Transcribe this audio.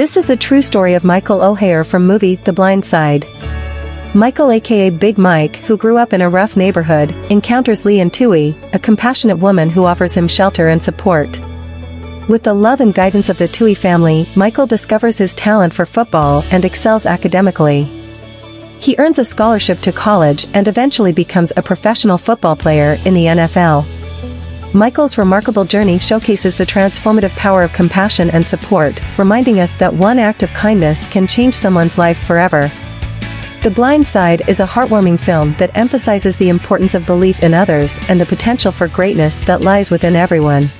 This is the true story of Michael Oher from movie The Blind Side. Michael aka Big Mike, who grew up in a rough neighborhood, encounters Leigh Anne Tuohy, a compassionate woman who offers him shelter and support. With the love and guidance of the Tuohy family, Michael discovers his talent for football and excels academically. He earns a scholarship to college and eventually becomes a professional football player in the NFL. Michael's remarkable journey showcases the transformative power of compassion and support, reminding us that one act of kindness can change someone's life forever. The Blind Side is a heartwarming film that emphasizes the importance of belief in others and the potential for greatness that lies within everyone.